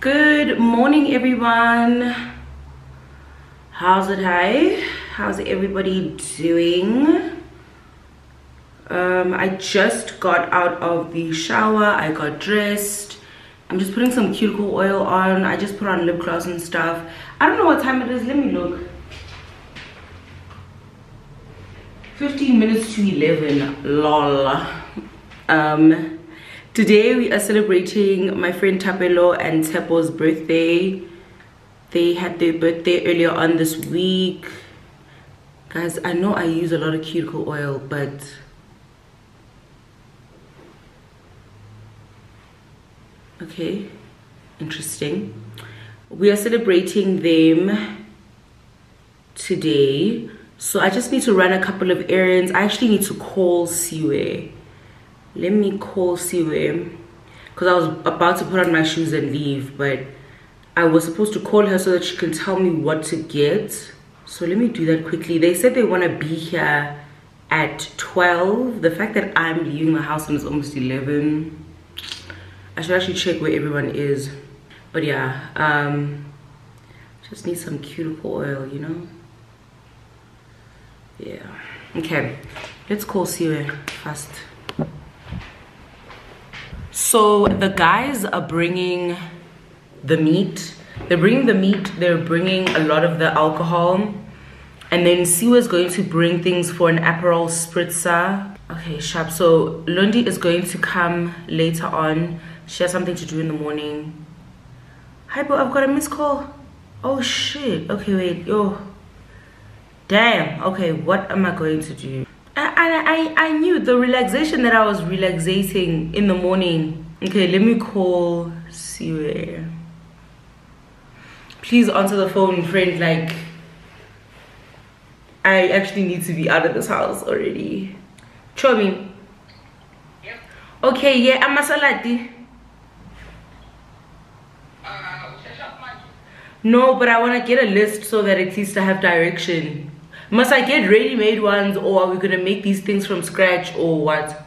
Good morning, everyone. How's it, hey? How's everybody doing? Um, I just got out of the shower. I got dressed. I'm just putting some cuticle oil on. I just put on lip gloss and stuff. I don't know what time it is. Let me look. 15 minutes to 11. Lol. Um, Today we are celebrating my friend Thapelo and Tepo's birthday. They had their birthday earlier on this week. Guys, I know I use a lot of cuticle oil, but okay, interesting. We are celebrating them today. So I just need to run a couple of errands. I actually need to call Siwe let me call Siwe because I was about to put on my shoes and leave but I was supposed to call her so that she can tell me what to get. So let me do that quickly. They said they want to be here at 12 the fact that I'm leaving my house and it's almost 11 I should actually check where everyone is. But yeah um just need some cuticle oil you know? Yeah. Okay let's call Siwe fast so the guys are bringing the meat. They're bringing the meat they're bringing a lot of the alcohol. And then Siwe is going to bring things for an Aperol spritzer. Okay sharp so Lundi is going to come later on. She has something to do in the morning. Hi bro I've got a missed call. Oh shit. Okay wait. Yo. Damn. Okay what am I going to do I, I, I knew the relaxation that I was relaxating in the morning. Okay, let me call Siwe. please answer the phone, friend. Like, I actually need to be out of this house already. Chomi. Yep. Okay, yeah, I'm a salati. Uh. No, but I want to get a list so that at least I have direction. Must I get ready-made ones or are we going to make these things from scratch or what?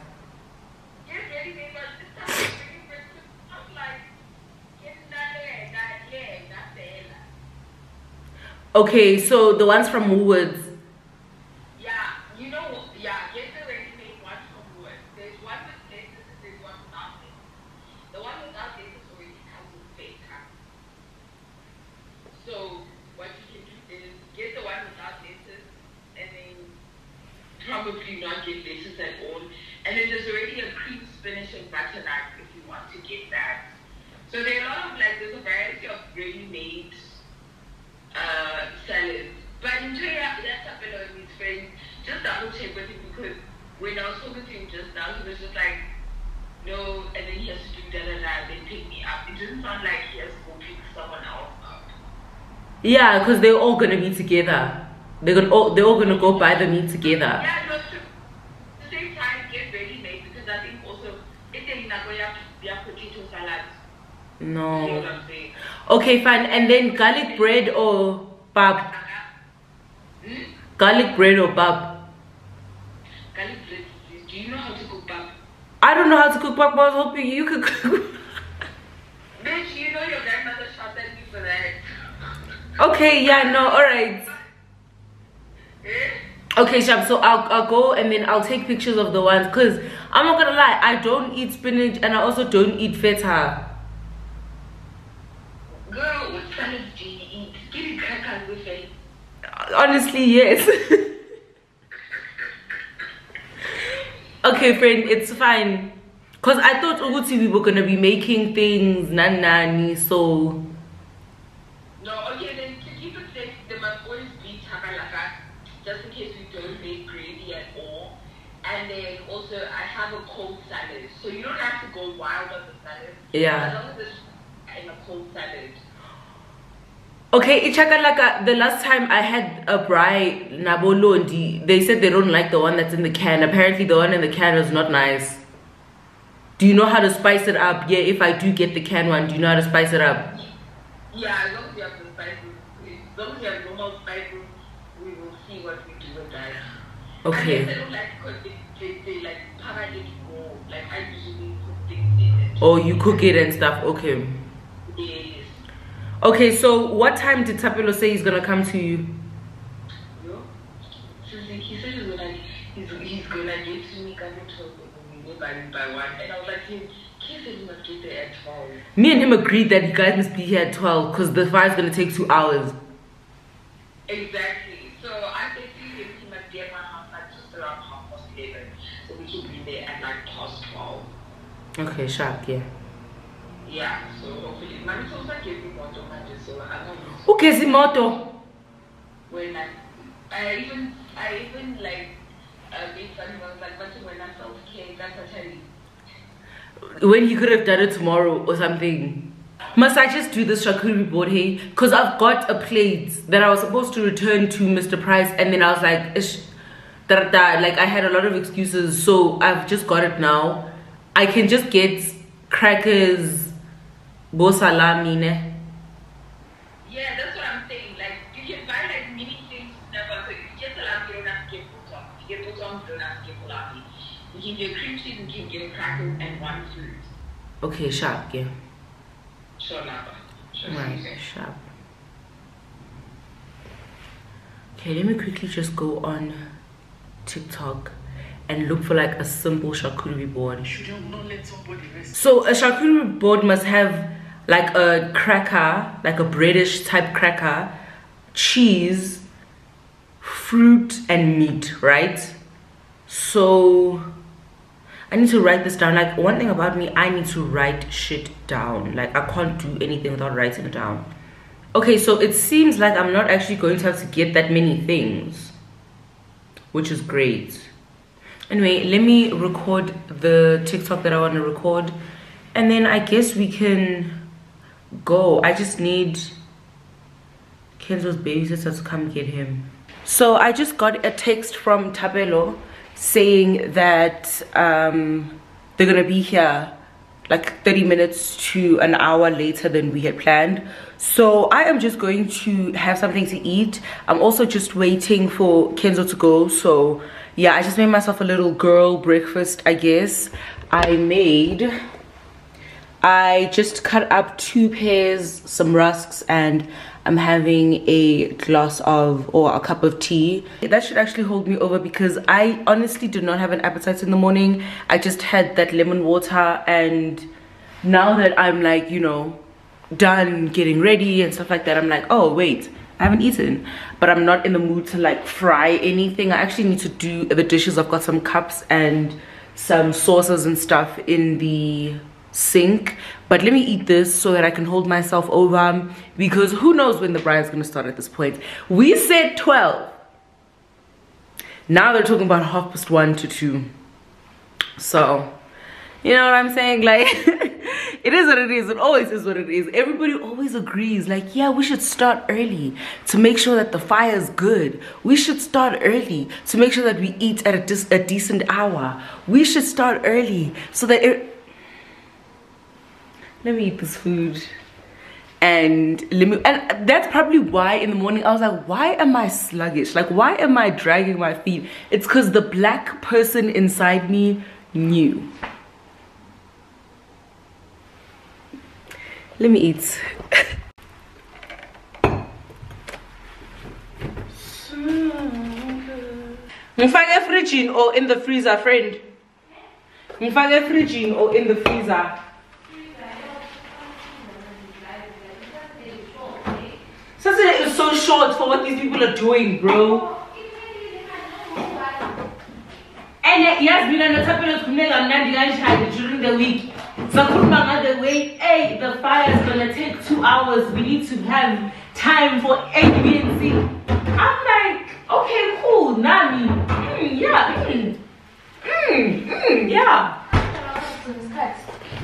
Okay, so the ones from Woolworths. Yeah, you know, yeah, get the ready-made one from Wood. There's one with laces and there's one without laces. The one without laces already comes with fake huh? So what you can do is get the one without laces and then probably not get laces at all. And then there's already a cream spinach and butternut if you want to get that. So there are a lot of like there's a variety of ready-made uh, salads. But enjoy that that's up with his friend. Just double check with him because when I was talking to him just now, he was just like, no, and then he has to do da da da, then pick me up. It doesn't sound like he has to go pick someone else up. Yeah, because they're all going to be together. They're gonna all, they're all gonna go buy the meat together. Yeah, no, to the same time, get ready made because I think also, if they're not going to have potato salad, you know No. what I'm saying? Okay, fine. And then garlic bread or. Hmm? Garlic bread or pap. Garlic bread, do you know how to cook? I don't know how to cook pap, but I was hoping you could cook. Bitch, you know your grandmother shot at me for that. okay, yeah, no, alright. Eh? Okay, Shab, so I'll, I'll go and then I'll take pictures of the ones because I'm not gonna lie, I don't eat spinach and I also don't eat feta. Honestly, yes. okay, friend, it's fine. Because I thought Uguti we were gonna be making things nanani, so No, okay, then to keep it safe, there must always be chakalaka, just in case we don't make gravy at all. And then also, I have a cold salad. So you don't have to go wild on the salad. Yeah. As long as it's in a cold salad. Okay, Ichakalaka, uh, the last time I had a braai Nabolondi, they said they don't like the one that's in the can. Apparently the one in the can was not nice. Do you know how to spice it up? Yeah, if I do get the can one, do you know how to spice it up? Yeah, as long as you have the spices, as long as you have normal spices, we will see what we do with that. Okay. I guess I don't like because they, they, they like para it more. Like I usually put things in it. Or oh, you cook it and stuff. Okay. Yes. Okay, so what time did Thapelo say he's gonna come to you? Yo, so like he said he's gonna he's, he's gonna get to me coming to by by one, and I was like him. He said he must get there at twelve. Me and him agreed that you guys must be here at 12 because the fire's gonna take two hours. Exactly. So I said to him he must be at my house like just around half past eleven, so we should be there at like past twelve. Okay, sharp, yeah. Yeah. So hopefully, mommy also gave me more tomato, so I'm not used Okay, Zimoto. when I I even I even like uh, made fun of him. I was like, but when I self care, that's what I mean. When he could have done it tomorrow or something. Must I just do this charcuterie board, hey? Because I've got a plate that I was supposed to return to Mr. Price and then I was like, Ish, da, da. like I had a lot of excuses, so I've just got it now. I can just get crackers, bo salami, ne? Yeah, that's what I'm saying. Like, you can buy like mini things never. So if you get salami, you don't have to get bottom. If you get bottom, you don't have to get salami. You can get cream cheese, you can get crackers, and one fruit. Okay, sharp, yeah. Sure, Napa. Sure, Right, sharp. Okay, let me quickly just go on TikTok and look for like a simple charcuterie board. You not let somebody rest. So a charcuterie board must have like a cracker, like a British type cracker, cheese, fruit, and meat, right? So I need to write this down. Like one thing about me, I need to write shit down. Like I can't do anything without writing it down. Okay, so it seems like I'm not actually going to have to get that many things, which is great. Anyway, let me record the TikTok that I want to record, and then I guess we can go. I just need Kenzo's babysitter to come get him. So I just got a text from Thapelo saying that um, they're gonna be here like 30 minutes to an hour later than we had planned so i am just going to have something to eat i'm also just waiting for kenzo to go so yeah i just made myself a little girl breakfast i guess i made i just cut up two pears some rusks and i'm having a glass of or a cup of tea that should actually hold me over because i honestly did not have an appetite in the morning i just had that lemon water and now that i'm like you know done getting ready and stuff like that i'm like oh wait I haven't eaten, but I'm not in the mood to like fry anything. I actually need to do the dishes. I've got some cups and some sauces and stuff in the sink. But let me eat this so that I can hold myself over because who knows when the braai's gonna start at this point. We said 12. Now they're talking about half past one to two. So, you know what I'm saying? Like, it is what it is it always is what it is everybody always agrees like yeah we should start early to make sure that the fire is good we should start early to make sure that we eat at a, a decent hour we should start early so that it let me eat this food. And let me and that's probably why in the morning i was like why am i sluggish? Like why am i dragging my feet? It's because the black person inside me knew. Let me eat. Ngifake efrijini or in the freezer friend? Ngifake efrijini or in the freezer Saturday is so short for what these people are doing, bro. And yes, mina nothapelo kufuneka mnandi kanjani during the week. Sakhuluma ngale way, hey, the fire is gonna take two hours. We need to have time for A, B. I'm like, okay, cool, Nami. Mm, yeah, mm, mm, mm, yeah.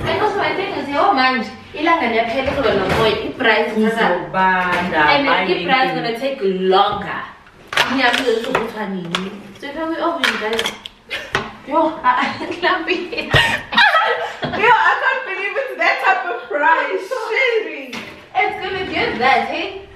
And also my thing is, oh man, ilanga liyaphela kulo nomoya i-price and buy the price anything. gonna take longer sokuthwa nini so ifake i-oven guys yo ngilambile Yo, I can't believe it's that type of price. Shitty. it's gonna get that hey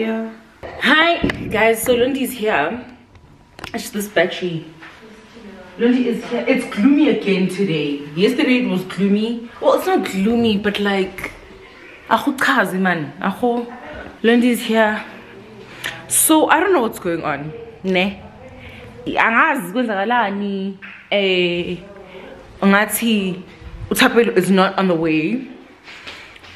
Yeah. Hi guys, so Lundi's here. It's this battery. Lundi is here. It's gloomy again today. Yesterday it was gloomy. Well, it's not gloomy, but like man. Aho Lundi's here. So I don't know what's going on. Ne. Angazi kwenzakalani. Eh ngathi uthapelo is not on the way.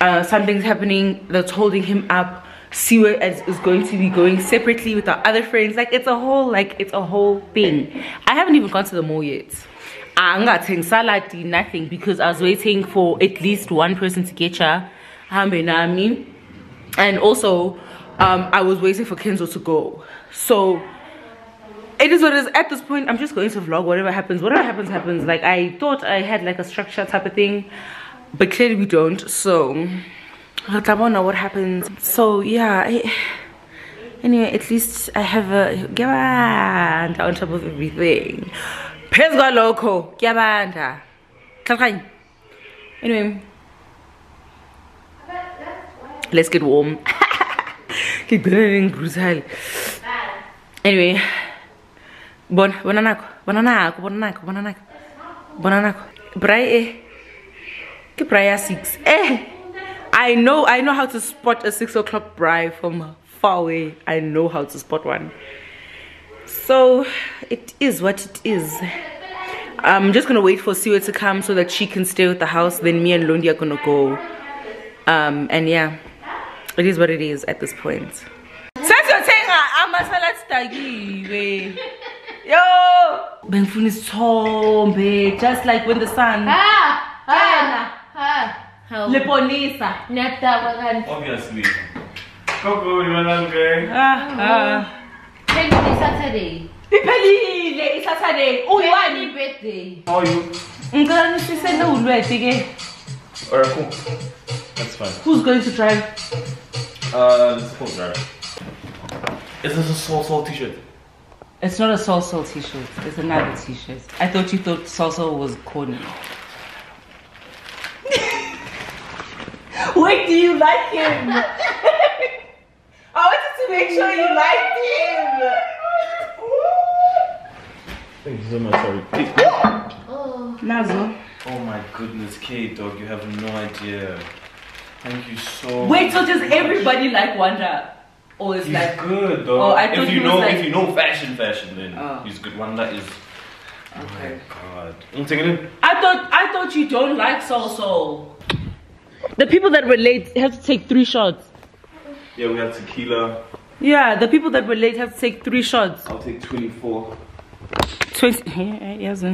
uh, something's happening that's holding him up. Siwe is, is going to be going separately with our other friends. Like it's a whole, like it's a whole thing. I haven't even gone to the mall yet. I'm not saying salad, nothing because I was waiting for at least one person to get. Hambenami. And also, um, I was waiting for Kenzo to go. So it is what it is at this point i'm just going to vlog whatever happens whatever happens happens like i thought i had like a structure type of thing but clearly we don't so i don't know what happens so yeah I, anyway at least i have a gabanda on top of everything. Phezu loco gabanda anyway. Let's get warm. Brutal anyway bon bona nako bona nako bona nako bona nako bona nako. Braai eh six. Eh i know i know how to spot a six o'clock braai from far away. I know how to spot one. So it is what it is. I'm just gonna wait for siwe to come so that she can stay with the house. Then me and lundi are gonna go. Um and yeah it is what it is at this point. Yo! Bengifuna isithombe just like when the sun ah ah ah leponisa ngiyadakwa kanti Obviously. Coco, you wanna okay? ah, ah. Iphelile Saturday. iphelile isaturday uyi-one birthday. How are you? ngicela nisisele ulweti ke Alright, cool. That's fine. who's going to drive Uh, let's go grab it. Is this a soul soul t-shirt? it's not a salsa t-shirt it's another t-shirt i thought you thought salsa was corny wait do you like him i wanted to make sure you liked him Thank you so much. Sorry. Oh. Nazo. Oh my goodness, Kate, dog, you have no idea. Thank you so. Much. Wait, so does everybody like Wanda? Or is He's like good, dog. Oh, I if you know, like- if you know fashion, fashion, then Oh. he's good. One that is. Okay. Oh my God. I'm taking it. I thought I thought you don't like soul soul. The people that were late have to take three shots. Yeah, we have tequila. Yeah, the people that were late have to take three shots. I'll take 24. Twenty. Yeah, yes.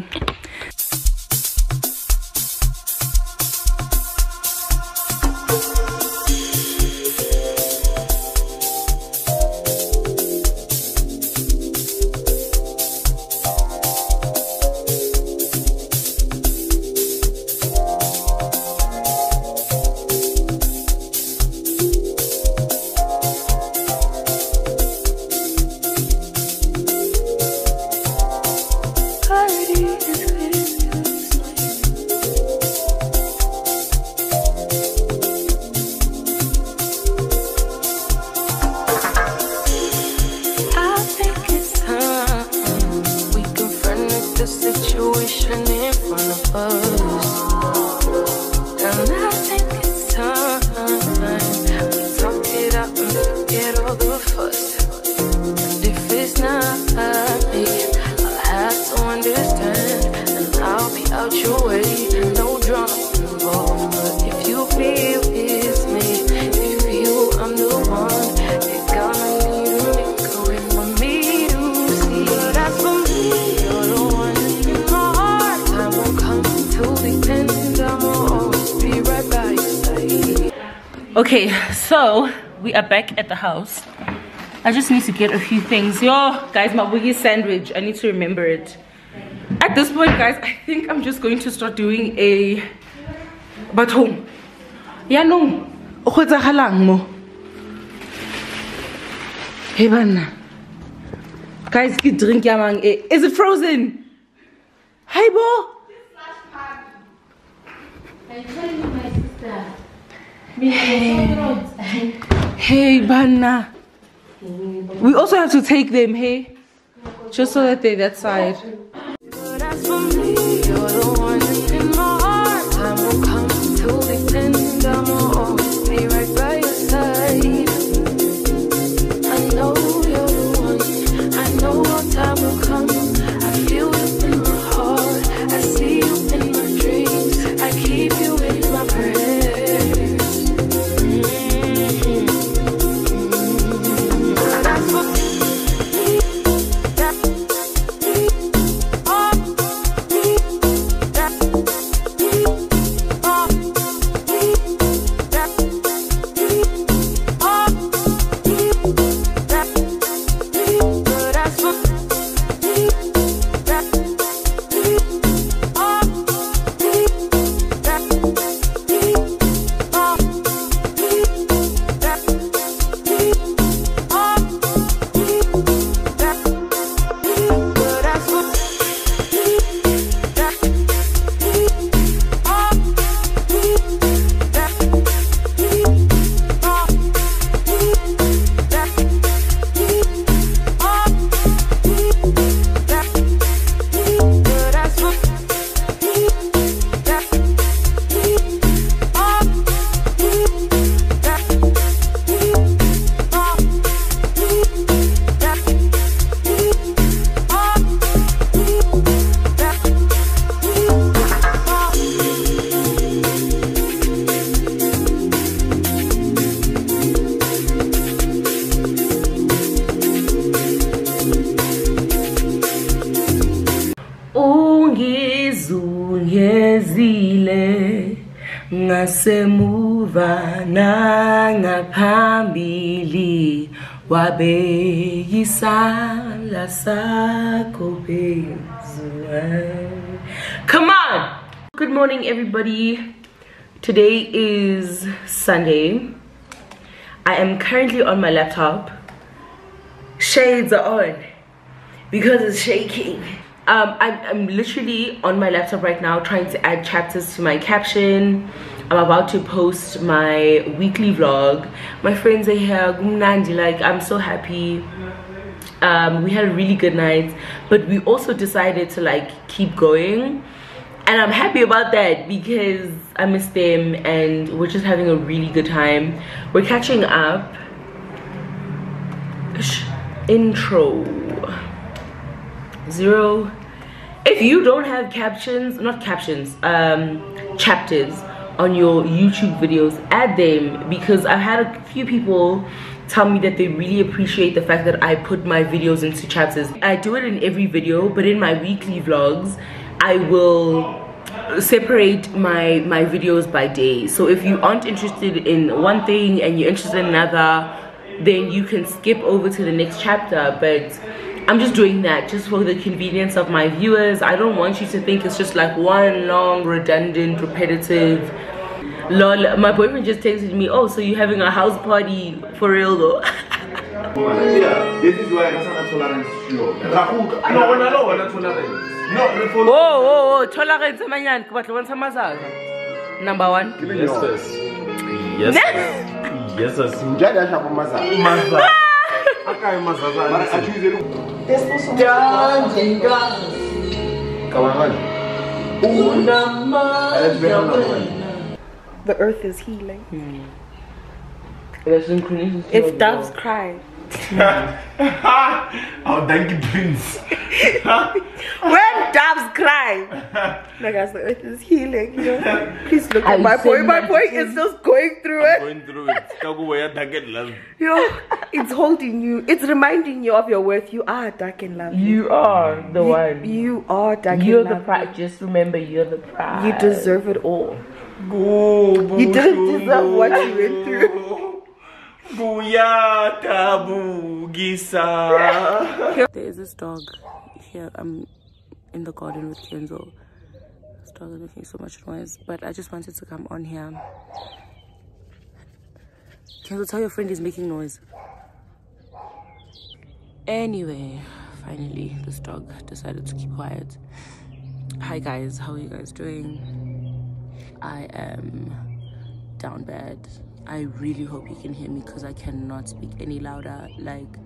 To get a few things. Yo, guys, my wiggy sandwich. I need to remember it. At this point, guys, I think I'm just going to start doing a but home. Yeah, no. Mo? Hey, bana. Guys, drink ya mang e. Is it frozen? Hi, bo. I'm telling you, my sister. Hey, bana. We also have to take them, hey? Just so that they're that side. Ungizungezile ngasemuva nangaphambili wabeyisandla sakho. Come on! Good morning, everybody. Today is Sunday. I am currently on my laptop. Shades are on because it's shaking. Um, I'm, I'm literally on my laptop right now trying to add chapters to my caption. I'm about to post my weekly vlog. My friends are here, Gumnandi, like I'm so happy. Um, we had a really good night, but we also decided to like keep going. And I'm happy about that because I miss them and we're just having a really good time. We're catching up. Sh- Intro zero if you don't have captions not captions um chapters on your youtube videos add them. Because i've had a few people tell me that they really appreciate the fact that i put my videos into chapters. I do it in every video but in my weekly vlogs i will separate my my videos by day. So if you aren't interested in one thing and you're interested in another then you can skip over to the next chapter. But i'm just doing that just for the convenience of my viewers i don't want you to think it's just like one long redundant repetitive lol my boyfriend just texted me oh so you're having a house party for real though Yeah, this is why I'm not tolerance show. No, when I know when I tolerance. No, the phone. whoa whoa whoa tolerance amanyani ke batla bontsha mazaza number one Yes, sis. Yes, sis. Yes, sis. Njani ashapo mazaza? Maza. Akayi mazaza. Mara achize lu. Kawangani. Anatibeka kawangani. The earth is healing. Synchronicity If doves cry, I'll thank you, Prince. when doves cry, like as the earth is healing, you know. Please look I at my boy. My that boy is just going through it. Going through it. Kakuboya target love. You know, it's holding you. It's reminding you of your worth. You are dark and lovely. you are the one You are dark you're and the lovely. prize just remember you're the prize You deserve it all. Go, You didn't deserve what you went through. There is this dog here. I'm in the garden with Kenzo. This dog is making so much noise, but I just wanted to come on here. Kenzo, tell your friend he's making noise. Anyway, finally, this dog decided to keep quiet. Hi, guys. How are you guys doing? I am down bad. I really hope you can hear me because I cannot speak any louder. Like,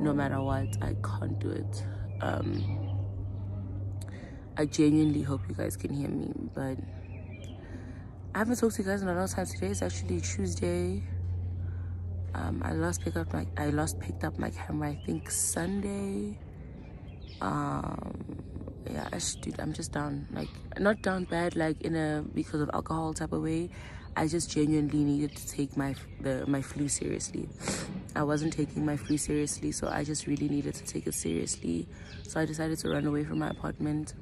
no matter what, I can't do it. Um, I genuinely hope you guys can hear me, but I haven't talked to you guys in a long time. Today is actually Tuesday. Um, I last picked up my I last picked up my camera. I think Sunday. Um, yeah, I should, dude, I'm just down. Like, not down bad, like in a because of alcohol type of way. I just genuinely needed to take my the my flu seriously. I wasn't taking my flu seriously, so I just really needed to take it seriously. So I decided to run away from my apartment,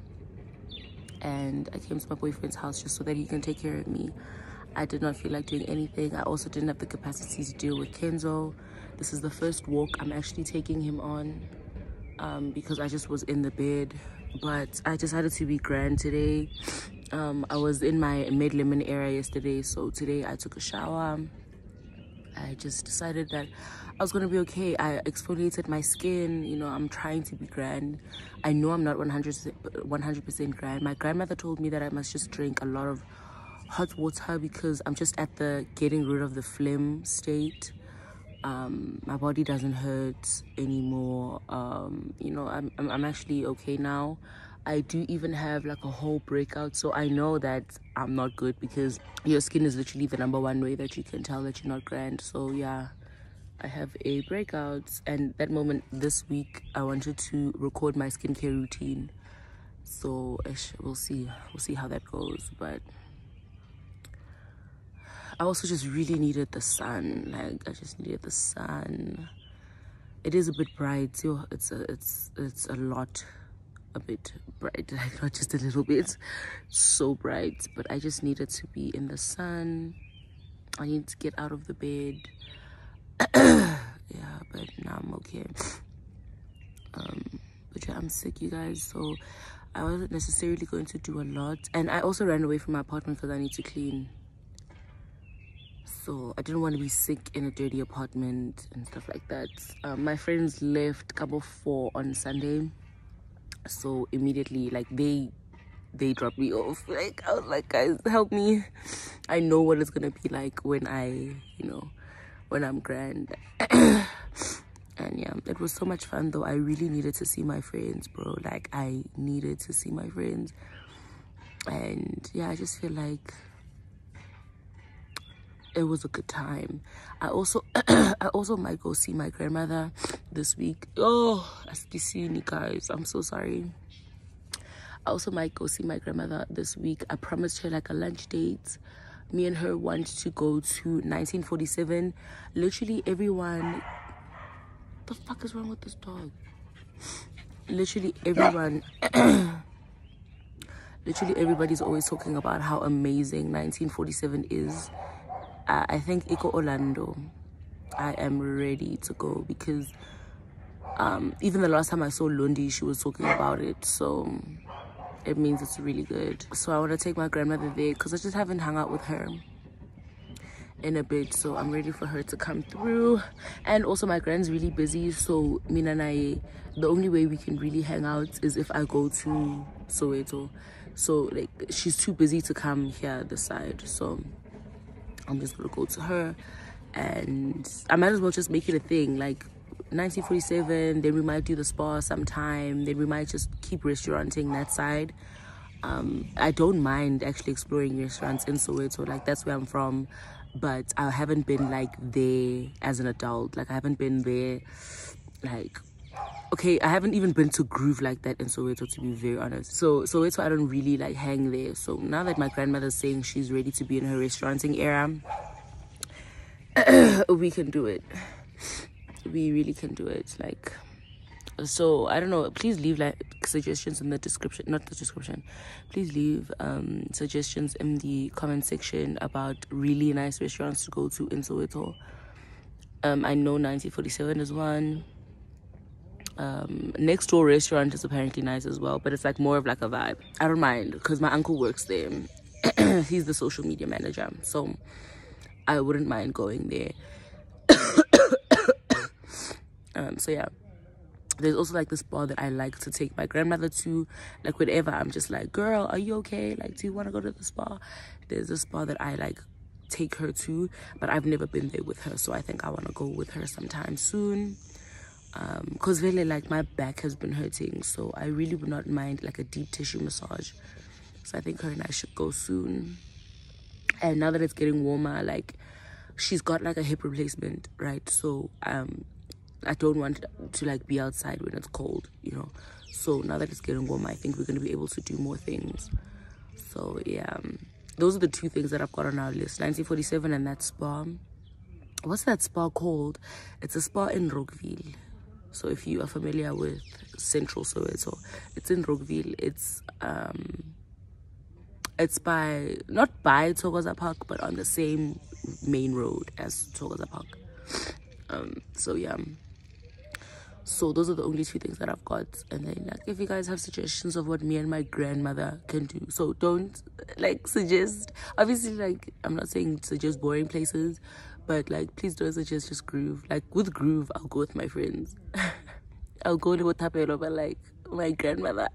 and I came to my boyfriend's house just so that he can take care of me. I did not feel like doing anything. I also didn't have the capacity to deal with Kenzo. This is the first walk I'm actually taking him on um, because I just was in the bed. But I decided to be grand today. Um, I was in my mid lemon area yesterday, so today I took a shower. I just decided that I was gonna be okay. I exfoliated my skin. You know, I'm trying to be grand. I know I'm not 100 100% grand. My grandmother told me that I must just drink a lot of hot water because I'm just at the getting rid of the phlegm state um my body doesn't hurt anymore. Um you know I'm, I'm actually okay now. I do even have like a whole breakout so i know that i'm not good because your skin is literally the number one way that you can tell that you're not grand. So yeah i have a breakout. And that moment this week i wanted to record my skincare routine. So we'll see. We'll see how that goes but I also just really needed the sun. Like I just needed the sun. It is a bit bright. So it's a it's it's a lot, a bit bright. Like not just a little bit. So bright. But I just needed to be in the sun. I need to get out of the bed. yeah but now i'm okay um but yeah i'm sick you guys so i wasn't necessarily going to do a lot and i also ran away from my apartment because i need to clean so i didn't want to be sick in a dirty apartment and stuff like that. Um, my friends left couple four on sunday. So immediately like they they dropped me off. Like i was like guys help me. I know what it's gonna be like when i you know when i'm grand. And yeah it was so much fun though. I really needed to see my friends bro. Like i needed to see my friends. And yeah i just feel like it was a good time. I also i also might go see my grandmother this week. Oh you guys i'm so sorry. I also might go see my grandmother this week. I promised her like a lunch date. Me and her want to go to 1947 literally everyone the fuck is wrong with this dog? Literally everyone literally everybody's always talking about how amazing 1947 is uh, I think Eco Orlando. I am ready to go because um, even the last time I saw Lundi, she was talking about it. So it means it's really good. So I want to take my grandmother there because I just haven't hung out with her in a bit so i'm ready for her to come through and also my grand's really busy so me and i the only way we can really hang out is if i go to soweto so like she's too busy to come here this side so I'm just gonna go to her. And I might as well just make it a thing like 1947 then we might do the spa sometime then we might just keep restauranting that side. Um, I don't mind actually exploring restaurants in Soweto like that's where I'm from but I haven't been like there as an adult. Like I haven't been there like okay i haven't even been to groove like that in soweto to be very honest. So soweto i don't really like hang there. So now that my grandmother's saying she's ready to be in her restauranting era we can do it. We really can do it like so i don't know. Please leave like suggestions in the description not the description. Please leave um suggestions in the comment section about really nice restaurants to go to in soweto. Um i know 1947 is one um, next door restaurant is apparently nice as well but it's like more of like a vibe. I don't mind because my uncle works there. He's the social media manager so i wouldn't mind going there. Um, so yeah. There's also like this bar that i like to take my grandmother to. Like whenever i'm just like girl are you okay? Like do you want to go to the spa there's this bar that i like take her to but i've never been there with her so i think i want to go with her sometime soon um because really like my back has been hurting so i really would not mind like a deep tissue massage. So i think her and i should go soon. And now that it's getting warmer like she's got like a hip replacement right? So um i don't want to like be outside when it's cold you know? So now that it's getting warmer i think we're going to be able to do more things. So yeah um, those are the two things that i've got on our list. 1947 and that spa. What's that spa called? It's a spa in rockville so if you are familiar with central soweto it's in rockville it's um it's by not by Thokoza Park but on the same main road as Thokoza Park. Um so yeah. So those are the only two things that i've got. And then like if you guys have suggestions of what me and my grandmother can do so don't like suggest obviously like i'm not saying suggest boring places but like please don't suggest just groove. Like with groove i'll go with my friends. I'll go to Thapelo, but like my grandmother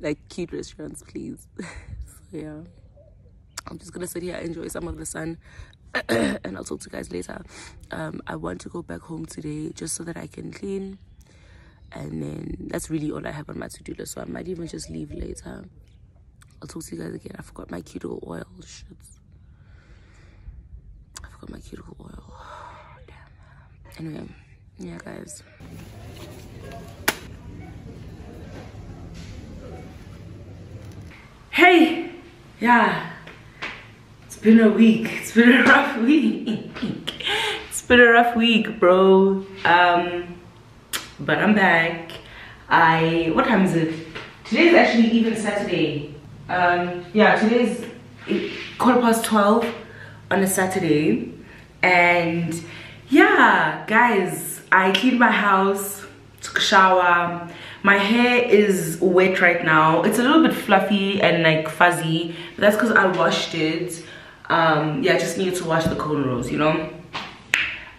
like cute restaurants please. So yeah. I'm just gonna sit here enjoy some of the sun. And i'll talk to you guys later. Um i want to go back home today just so that i can clean. And then that's really all i have on my to-do list. So i might even just leave later. I'll talk to you guys again. I forgot my cuticle oil shit my cuticle oil. Damn. Anyway, yeah, guys. Hey, yeah. It's been a week. It's been a rough week. it's been a rough week, bro. Um, but I'm back. I what time is it? Today is actually even Saturday. Um, yeah, today's quarter past twelve on a Saturday and yeah guys i cleaned my house took a shower. My hair is wet right now. It's a little bit fluffy and like fuzzy but that's because i washed it. Um yeah i just needed to wash the cornrows you know?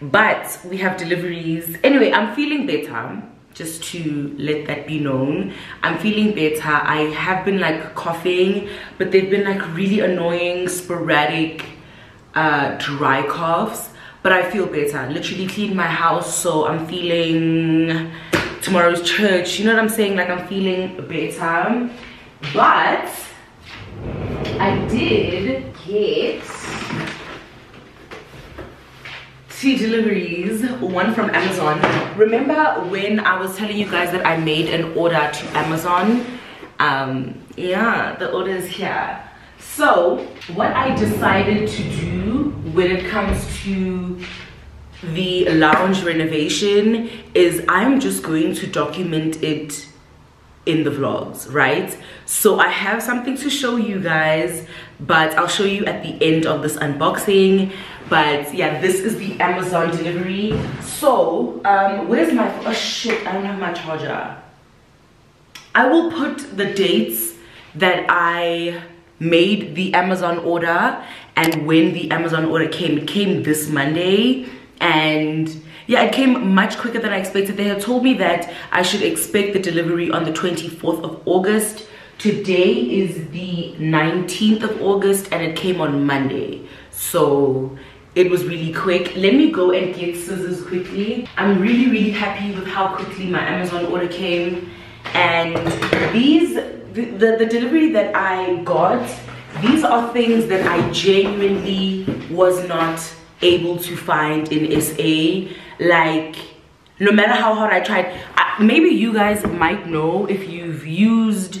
But we have deliveries. Anyway i'm feeling better just to let that be known. I'm feeling better. I have been like coughing but they've been like really annoying sporadic uh dry coughs but i feel better. Literally cleaned my house so i'm feeling tomorrow's church. You know what i'm saying? Like i'm feeling better. But i did get two deliveries. One from amazon. Remember when i was telling you guys that i made an order to amazon? Um yeah the order is here so what i decided to do when it comes to the lounge renovation is i'm just going to document it in the vlogs right? So i have something to show you guys but i'll show you at the end of this unboxing. But yeah this is the amazon delivery. So um where's my oh shit i don't have my charger. I will put the dates that i made the amazon order and when the amazon order came it came this monday and yeah it came much quicker than i expected. They had told me that i should expect the delivery on the 24th of august. Today is the 19th of august and it came on monday. So it was really quick. Let me go and get scissors quickly. I'm really really happy with how quickly my amazon order came. And these the, the, delivery that i got these are things that i genuinely was not able to find in SA. Like, no matter how hard I tried, I, maybe you guys might know if you've used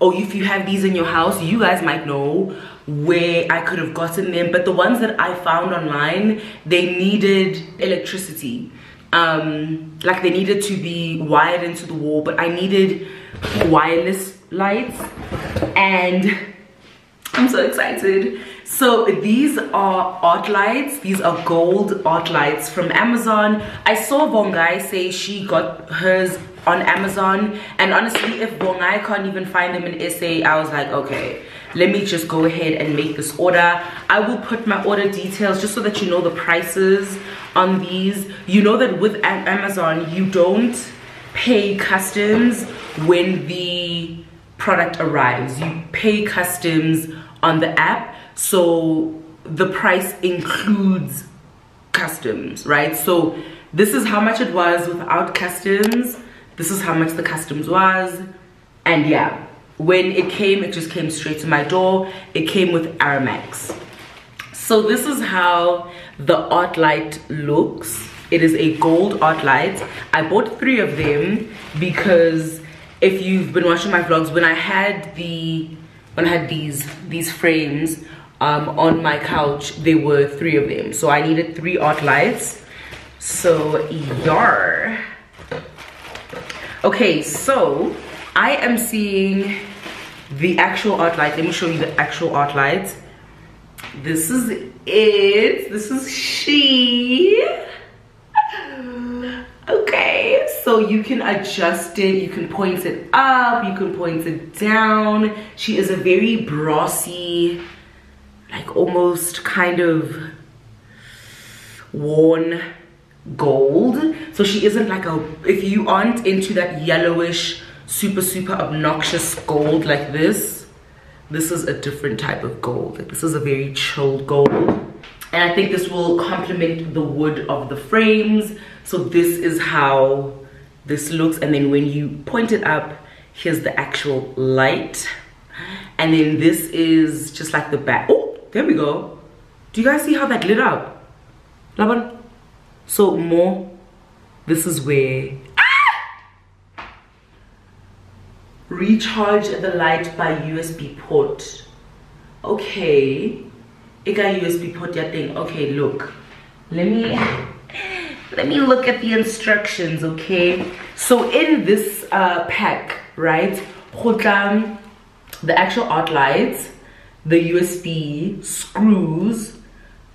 or if you have these in your house, you guys might know where I could have gotten them. But the ones that I found online, they needed electricity. Um, like they needed to be wired into the wall, but I needed wireless lights and I'm so excited. So these are art lights. These are gold art lights from Amazon. I saw Vongai say she got hers on Amazon. And honestly, if Vongai can't even find them in SA, I was like, okay, let me just go ahead and make this order. I will put my order details just so that you know the prices on these. You know that with Amazon, you don't pay customs when the product arrives. You pay customs on the app so the price includes customs right? So this is how much it was without customs. This is how much the customs was. And yeah when it came it just came straight to my door. It came with Aramex so this is how the art light looks. It is a gold art light. I bought three of them because if you've been watching my vlogs when i had the when I had these these frames um, on my couch, there were three of them. So I needed three art lights. So yar. Okay, so I am seeing the actual art light. Let me show you the actual art light. This is it. This is she okay so you can adjust it. You can point it up. You can point it down. She is a very brassy like almost kind of worn gold. So she isn't like a if you aren't into that yellowish super super obnoxious gold like this this is a different type of gold. This is a very chilled gold. And I think this will complement the wood of the frames so this is how this looks. And then when you point it up here's the actual light. And then this is just like the back. Oh there we go. Do you guys see how that lit up? Laban? so more this is where ah! recharge the light by USB port. Okay. It got USB port that thing. Okay look. Let me let me look at the instructions okay? So in this uh, pack right the actual art lights the usb screws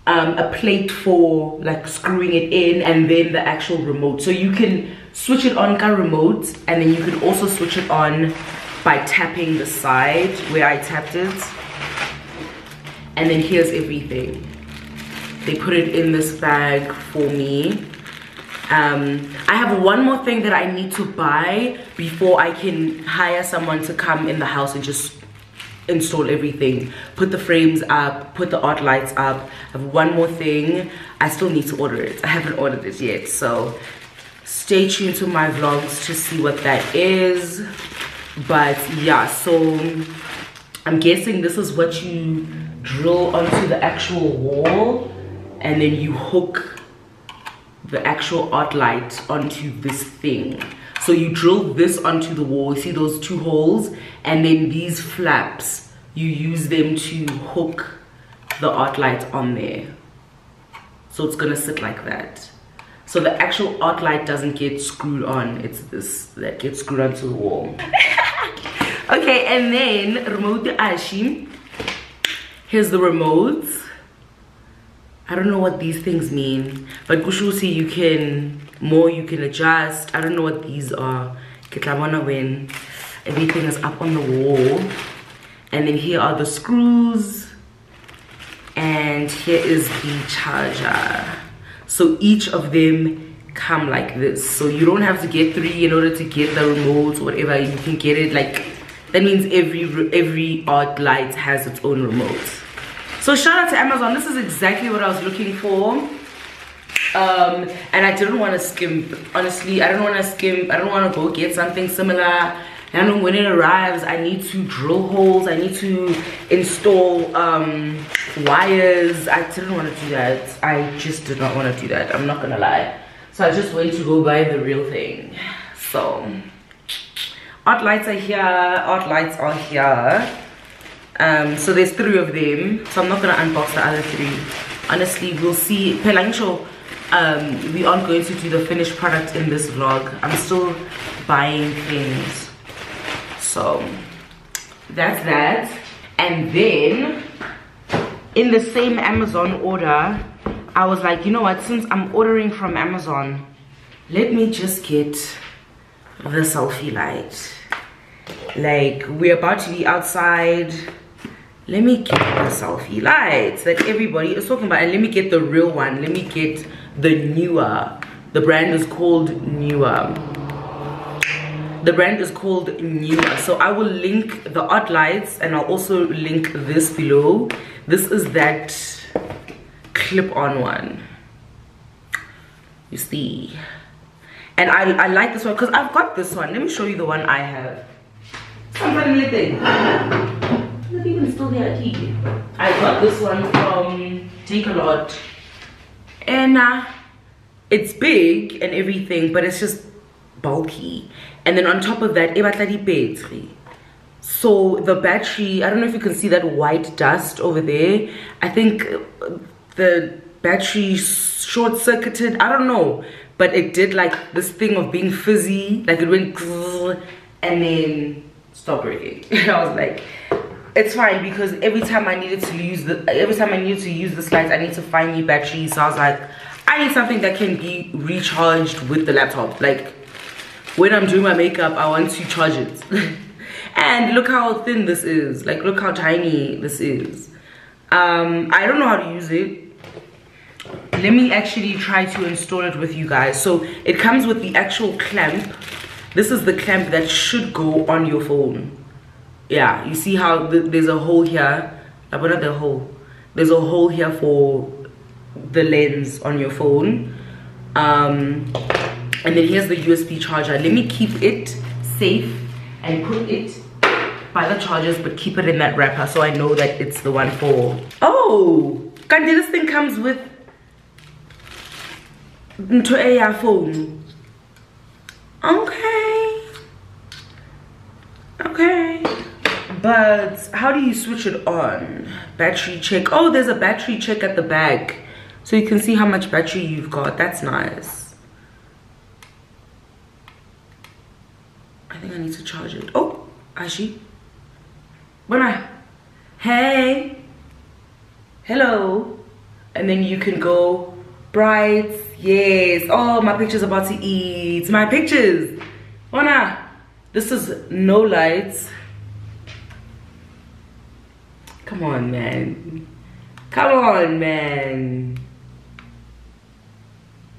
um, a plate for like screwing it in and then the actual remote. So you can switch it on car remote and then you can also switch it on by tapping the side where I tapped it. And then here's everything. They put it in this bag for me um, I have one more thing that I need to buy before I can hire someone to come in the house and just install everything. Put the frames up put the art lights up. I have one more thing. I still need to order it. I haven't ordered it yet so stay tuned to my vlogs to see what that is. But yeah so I'm guessing this is what you drill onto the actual wall and then you hook the actual art light onto this thing. So you drill this onto the wall you see those two holes and then these flaps you use them to hook the art light on there. So it's gonna sit like that. So the actual art light doesn't get screwed on it's this that gets screwed onto the wall. Okay and then remote the ashi here's the remote I don't know what these things mean, but kushusi you can more you can adjust. I don't know what these are. Kitlamana when everything is up on the wall. And then here are the screws. And here is the charger. So each of them come like this. So you don't have to get three in order to get the remote or whatever. You can get it like that means every every art light has its own remote so shout out to amazon. This is exactly what i was looking for. Um and i didn't want to skimp honestly i don't want to skimp i don't want to go get something similar. And when it arrives. I need to drill holes. I need to install um wires. I didn't want to do that. I just did not want to do that. I'm not gonna lie. So i just went to go buy the real thing. So art lights are here. Art lights are here um so there's three of them so i'm not gonna unbox the other three. Honestly we'll see. Pelancho, um we aren't going to do the finished product in this vlog. I'm still buying things. So that's that. And then in the same amazon order i was like you know what? Since i'm ordering from amazon let me just get the selfie light. Like we're about to be outside let me get the selfie. Lights. That everybody is talking about and let me get the real one. Let me get the Neewer. The brand is called Neewer. The brand is called Neewer. So i will link the art lights and i'll also link this below. This is that clip-on one. You see? And I, I like this one because i've got this one. Let me show you the one i have even still there I got this one from Takealot. And uh, it's big and everything, but it's just bulky. And then on top of that, battery. So the battery, I don't know if you can see that white dust over there. I think the battery short circuited, I don't know. But it did like this thing of being fizzy, like it went and then stopped working. And I was like, it's fine because every time I needed to use the every time I needed to use the slides, I need to find new batteries. So I was like, I need something that can be recharged with the laptop. Like when I'm doing my makeup, I want to charge it. and look how thin this is. Like look how tiny this is. Um, I don't know how to use it. Let me actually try to install it with you guys. So it comes with the actual clamp. This is the clamp that should go on your phone yeah you see how th there's a hole here. About the hole. There's a hole here for the lens on your phone. Um and then here's the usb charger. Let me keep it safe and put it by the chargers but keep it in that wrapper so i know that it's the one for oh Kandi, this thing comes with to a phone. Okay. Okay but how do you switch it on? Battery check. Oh there's a battery check at the back. So you can see how much battery you've got. That's nice. I think i need to charge it. Oh ashi. I hey. Hello. And then you can go bright yes. Oh my picture's about to eat. My pictures. Nah this is no lights come on man. Come on man.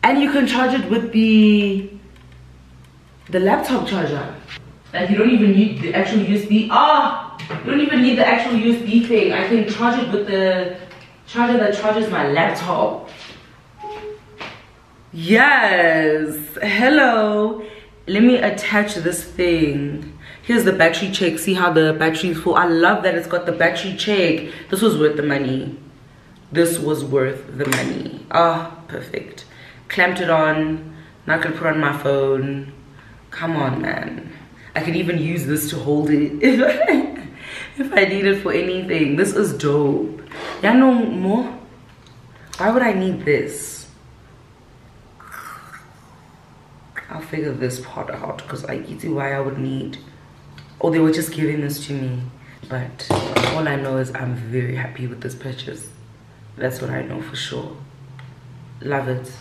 And you can charge it with the the laptop charger. Like you don't even need the actual usb ah you don't even need the actual usb thing. I can charge it with the charger that charges my laptop. Yes. Hello. Let me attach this thing here's the battery check. See how the battery is full. I love that it's got the battery check. This was worth the money. This was worth the money. Ah perfect. Clamped it on. Now i can put on my phone. Come on man. I could even use this to hold it if I, if I need it for anything. This is dope. Yeah no more? Why would i need this? I'll figure this part out because i get why i would need or they were just giving this to me. But all i know is i'm very happy with this purchase. That's what i know for sure. Love it.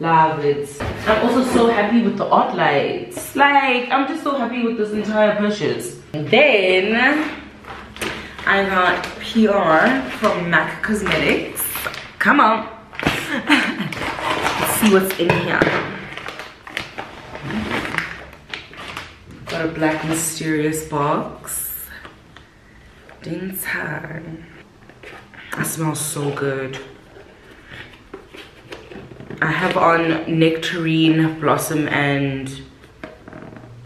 Love it. I'm also so happy with the art lights. Like i'm just so happy with this entire purchase. Then i got pr from mac cosmetics. Come on. Let's see what's in here got a black mysterious box ding time it smells so good I have on nectarine blossom and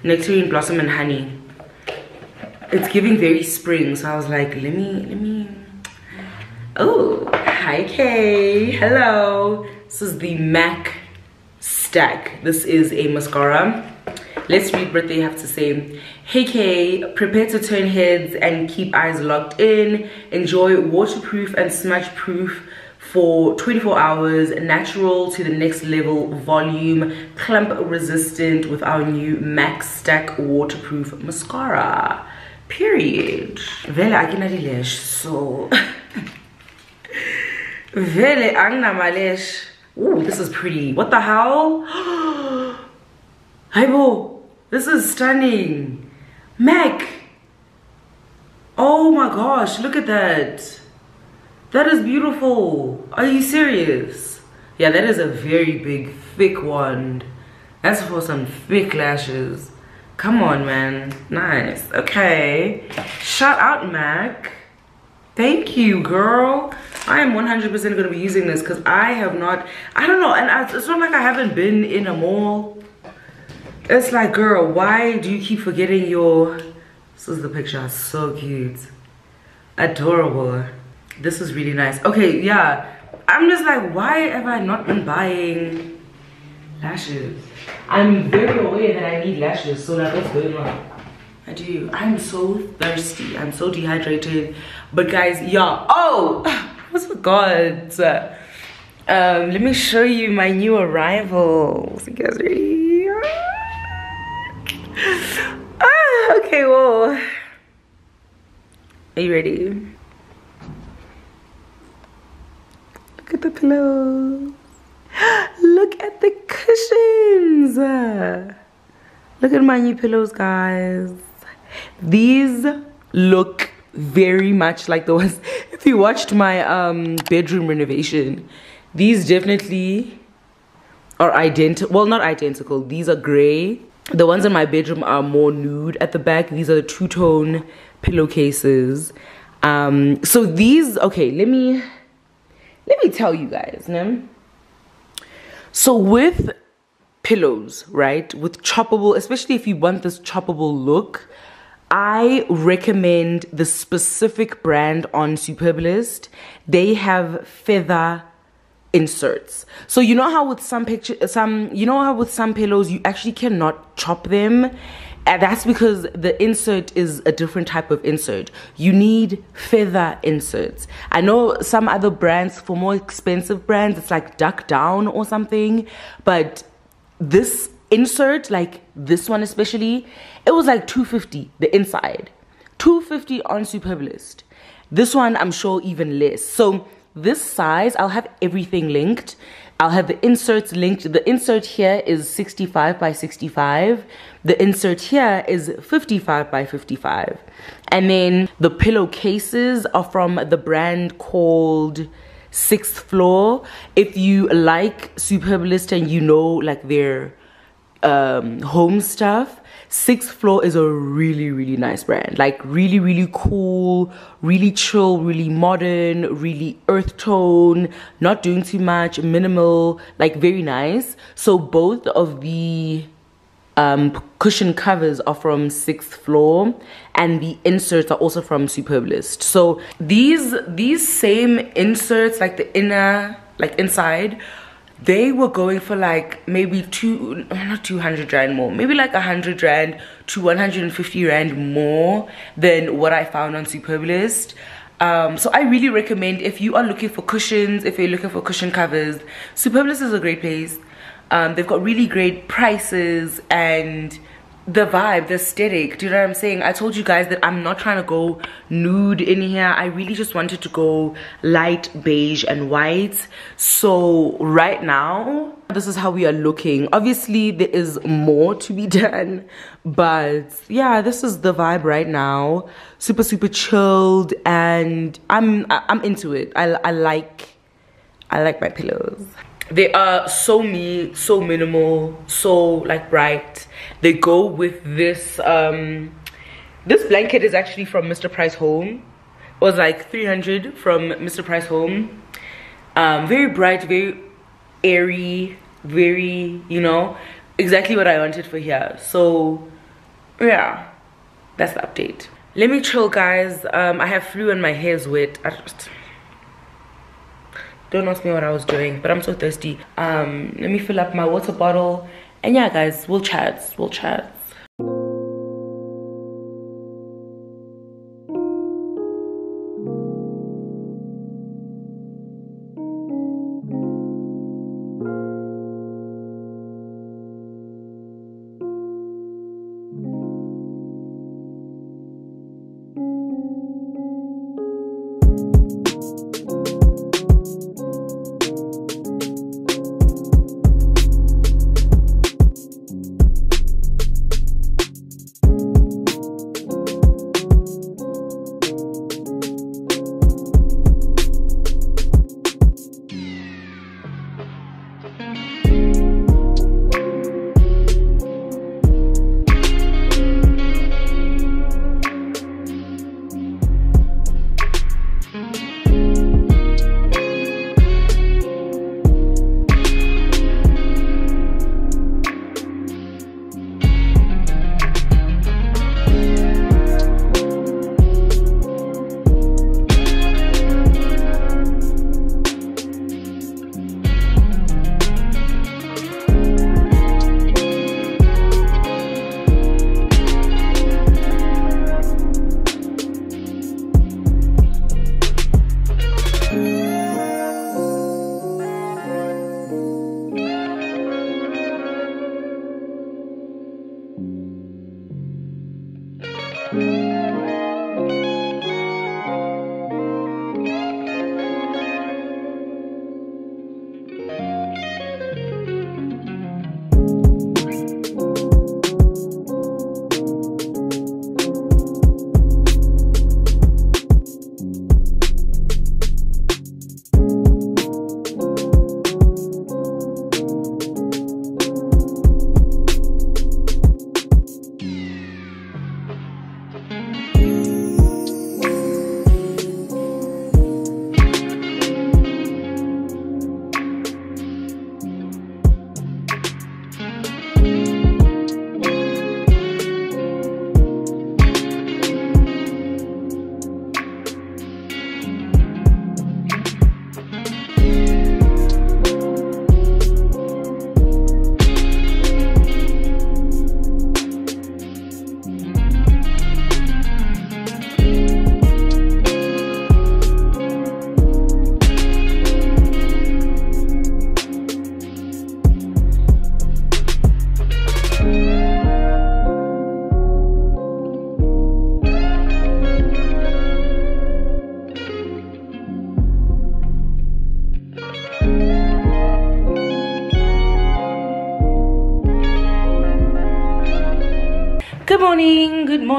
nectarine blossom and honey. It's giving very spring, so I was like, let me, let me. Oh, hi Khay, hello. This is the MAC Stack. This is a mascara. Let's read what they have to say. Hey Khay, prepare to turn heads and keep eyes locked in. Enjoy waterproof and smudge proof for 24 hours. Natural to the next level volume clump resistant with our new MAC Stack waterproof mascara. Period. Vele akinali lash so. Vele anginamalash Ooh, this is pretty. What the hell? Haibo, this is stunning mac oh my gosh look at that that is beautiful. Are you serious? Yeah, that is a very big, thick wand. That's for some thick lashes. Come on, man. Nice. Okay. Shout out, Mac. Thank you, girl. I am 100% going to be using this because I have not, I don't know, and it's not like I haven't been in a mall. It's like, girl, why do you keep forgetting your, this is the picture, so cute. Adorable. This is really nice. Okay yeah. I'm just like why have i not been buying lashes? I'm very aware that i need lashes so what's going on. I do. I'm so thirsty. I'm so dehydrated. But guys yeah. Oh! I forgot. Um let me show you my new arrivals. You guys ready okay well are you ready Look at the pillows. Look at the cushions. Look at my new pillows, guys. These look very much like the ones, if you watched my um, bedroom renovation, these definitely are identical. Well, not identical. These are gray. The ones in my bedroom are more nude at the back. These are the two-tone pillowcases. Um, so these, okay, let me let me tell you guys, no? So with pillows, right? With choppable, especially if you want this choppable look, I recommend the specific brand on Superbalist. They have feather inserts. So you know how with some picture some you know how with some pillows you actually cannot chop them and that's because the insert is a different type of insert. You need feather inserts. I know some other brands, for more expensive brands, it's like duck down or something. But this insert, like this one especially, it was like 250 the inside. 250 on Superbalist. This one, I'm sure even less. So this size, I'll have everything linked. I'll have the inserts linked. The insert here is 65 by 65. The insert here is 55 by 55. And then the pillowcases are from the brand called Sixth Floor. If you like Superbalist and you know like their um, home stuff, Sixth Floor is a really, really nice brand. Like really, really cool, really chill, really modern, really earth tone, not doing too much, minimal, like very nice. So both of the um, cushion covers are from Sixth Floor, and the inserts are also from Superbalist. So these these same inserts, like the inner, like inside, they were going for like maybe two not 200 rand more maybe like 100 rand to 150 rand more than what i found on superbalist um, so i really recommend if you are looking for cushions if you're looking for cushion covers superbalist is a great place. Um, they've got really great prices and the vibe, the aesthetic. Do you know what I'm saying? I told you guys that I'm not trying to go nude in here. I really just wanted to go light beige and white. So right now, this is how we are looking. Obviously, there is more to be done. But yeah, this is the vibe right now. Super, super chilled. And I'm I'm into it. I, I like I like my pillows they are so me so minimal so like bright. They go with this um this blanket is actually from mr price home. It was like 300 from mr price home. Um very bright very airy very you know exactly what i wanted for here. So yeah that's the update. Let me chill guys. Um i have flu and my hair is wet I just don't ask me what i was doing but i'm so thirsty. Um let me fill up my water bottle. And yeah guys we'll chat we'll chat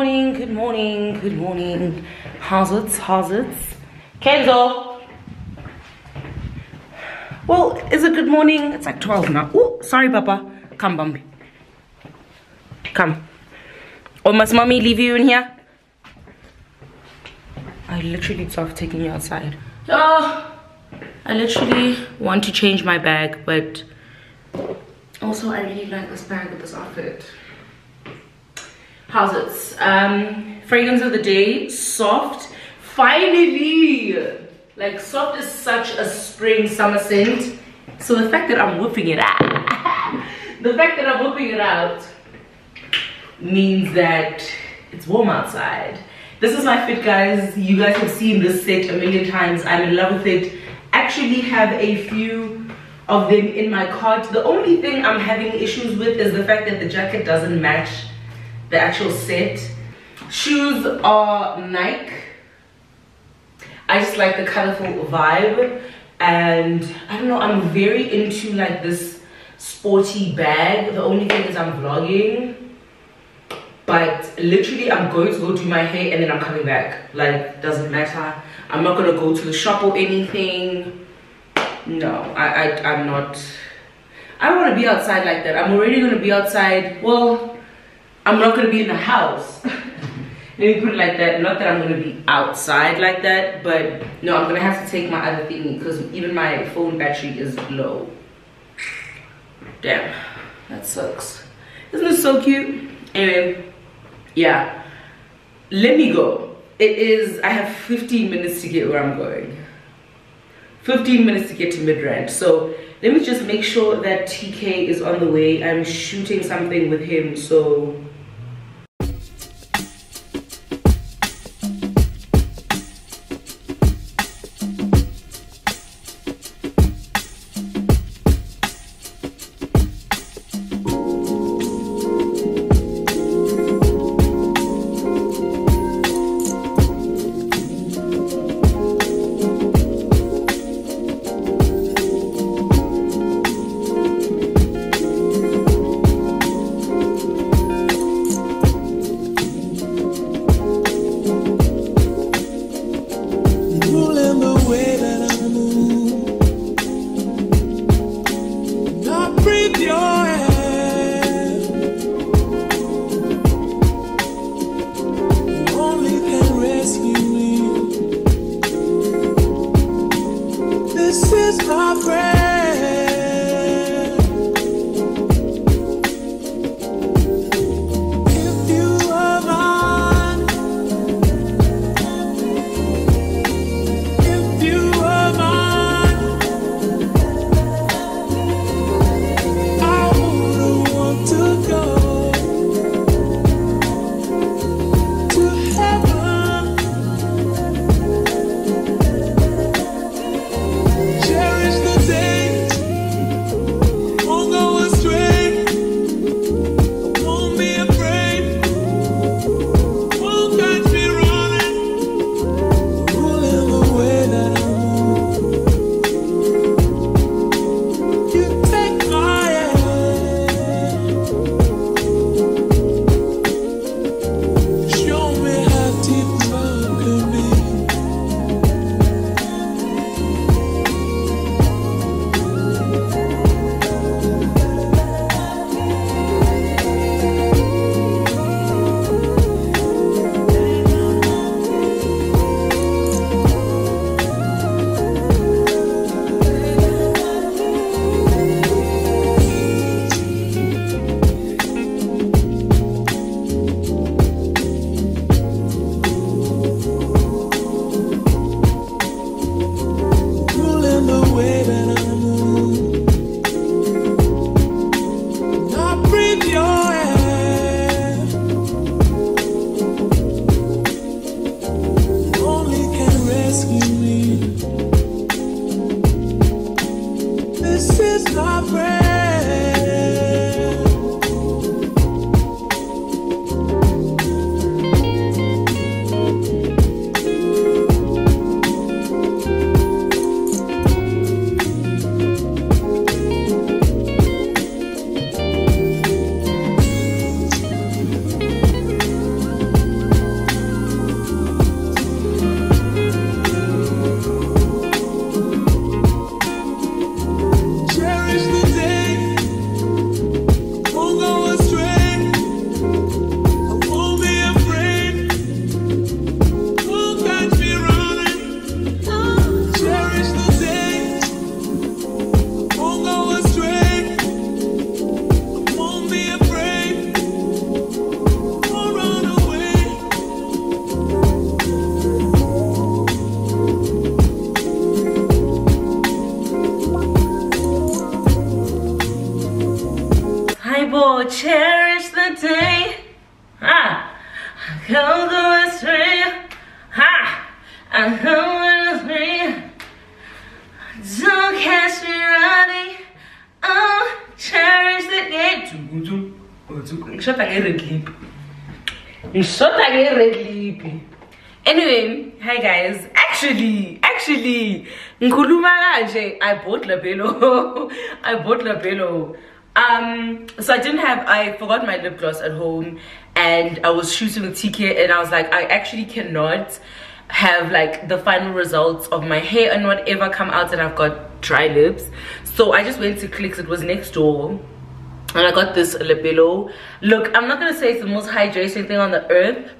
morning, good morning, good morning. How's it? How's it? Well, is it good morning? It's like 12 now. Oh, sorry, Papa. Come, Bambi. Come. Or must mommy leave you in here? I literally thought taking you outside. Oh, I literally want to change my bag, but also I really like this bag with this outfit. How's it? Um, fragrance of the day, soft. Finally! Like soft is such a spring summer scent. So the fact that I'm whipping it out, the fact that I'm whipping it out means that it's warm outside. This is my fit guys. You guys have seen this set a million times. I'm in love with it. Actually have a few of them in my cart. The only thing I'm having issues with is the fact that the jacket doesn't match the actual set. Shoes are Nike. I just like the colorful vibe and I don't know, I'm very into like this sporty bag. The only thing is I'm vlogging but literally I'm going to go do my hair and then I'm coming back. Like, doesn't matter. I'm not gonna go to the shop or anything. No, I, I, I'm not. I don't wanna be outside like that. I'm already gonna be outside. Well, I'm not gonna be in the house. Let me put it like that. Not that I'm gonna be outside like that, but no, I'm gonna have to take my other thing because even my phone battery is low. Damn, that sucks. Isn't this so cute? Anyway, yeah, let me go. It is, I have 15 minutes to get where I'm going. 15 minutes to get to Midrand. So let me just make sure that TK is on the way. I'm shooting something with him, so Oh, cherish the day. Ah, I'll go astray. Ha! I go astray. Don't catch me running. Oh, cherish the day. Ngishota nge-red lip. Ngishota nge-red lip. Anyway, hi guys. Actually, actually, ngikhuluma kanje. I bought labello. I bought labello. Um, so I didn't have. I forgot my lip gloss at home, and I was shooting with TK, and I was like, I actually cannot have like the final results of my hair and whatever come out and I've got dry lips. So I just went to Clicks. It was next door and I got this labello. Look, I'm not gonna say it's the most hydrating thing on the earth,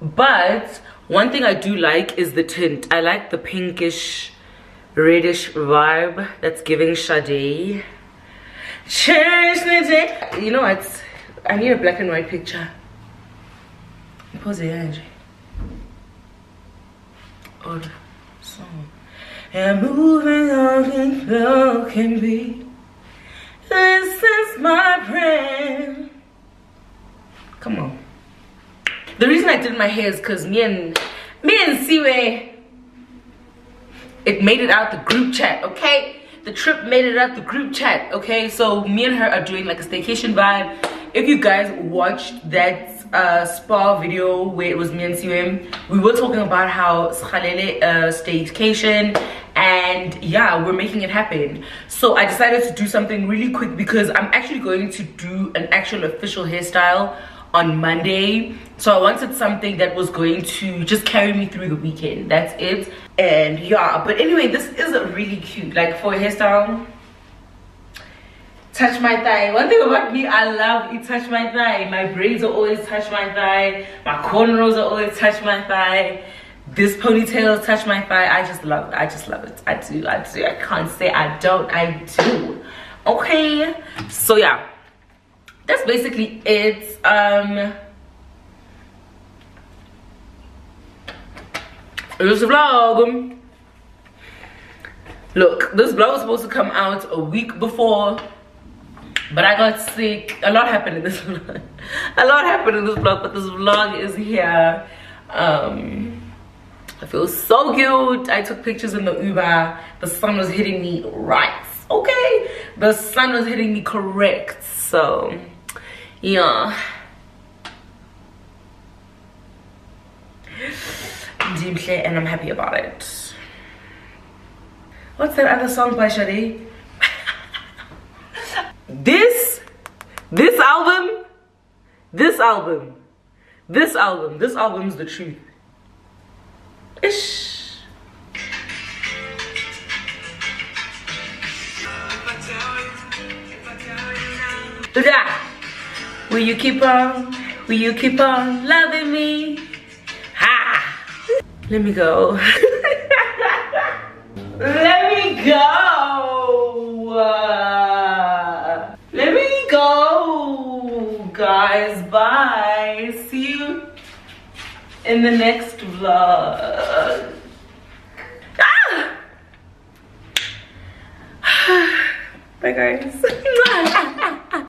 but one thing I do like is the tint. I like the pinkish, reddish vibe that's giving Sade. You know what? I need a black and white picture. Pose. Oh, the song. And moving on in broken be. This is my prayer. Come on. The reason I did my hair is because me and me and Siwe, it made it out the group chat, okay? The trip made it out the group chat, okay? So me and her are doing like a staycation vibe. If you guys watched that uh, spa video where it was me and Siwe, we were talking about how uh, staycation and yeah we're making it happen so i decided to do something really quick because i'm actually going to do an actual official hairstyle on monday. So i wanted something that was going to just carry me through the weekend. That's it. And yeah but anyway this is a really cute like for a hairstyle. Touch my thigh. One thing about me i love it. Touch my thigh. My braids are always touch my thigh. My cornrows are always touch my thigh. This ponytail touch my thigh. I just love it. I just love it. I do. I do. I can't say i don't. I do. Okay? So yeah that's basically it um this vlog look this vlog was supposed to come out a week before but i got sick a lot happened in this vlog a lot happened in this vlog but this vlog is here um I feel so cute. I took pictures in the Uber. The sun was hitting me right. Okay. The sun was hitting me correct. So, yeah. And I'm happy about it. What's that other song by Sade? this, this album, this album, this album, this album's the truth. Ish. Yeah. Will you keep on? Will you keep on loving me? Ha! Let me go. Let me go. Uh, let me go, guys. Bye. See you in the next vlog. Ah! Bye guys.